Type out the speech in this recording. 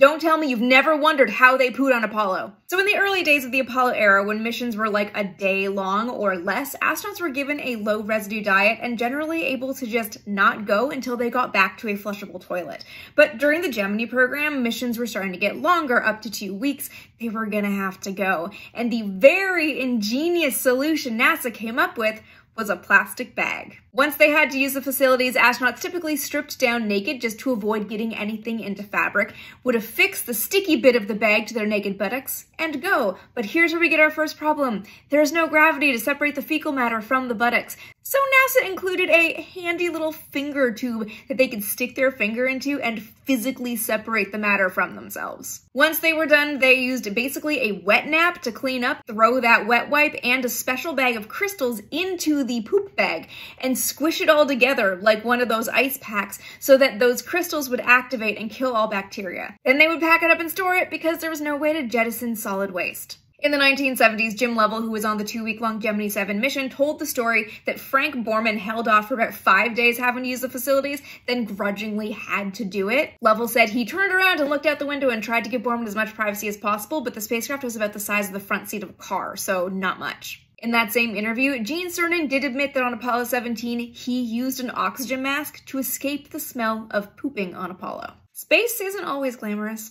Don't tell me you've never wondered how they pooed on Apollo. So in the early days of the Apollo era, when missions were like a day long or less, astronauts were given a low residue diet and generally able to just not go until they got back to a flushable toilet. But during the Gemini program, missions were starting to get longer, up to two weeks. They were gonna have to go. And the very ingenious solution NASA came up with was a plastic bag. Once they had to use the facilities, astronauts typically stripped down naked just to avoid getting anything into fabric, would affix the sticky bit of the bag to their naked buttocks, and go. But here's where we get our first problem. There's no gravity to separate the fecal matter from the buttocks. So NASA included a handy little finger tube that they could stick their finger into and physically separate the matter from themselves. Once they were done, they used basically a wet nap to clean up, throw that wet wipe and a special bag of crystals into the poop bag and squish it all together like one of those ice packs so that those crystals would activate and kill all bacteria. Then they would pack it up and store it because there was no way to jettison solid waste. In the 1970s, Jim Lovell, who was on the two-week-long Gemini 7 mission, told the story that Frank Borman held off for about five days having to use the facilities, then grudgingly had to do it. Lovell said he turned around and looked out the window and tried to give Borman as much privacy as possible, but the spacecraft was about the size of the front seat of a car, so not much. In that same interview, Gene Cernan did admit that on Apollo 17, he used an oxygen mask to escape the smell of pooping on Apollo. Space isn't always glamorous.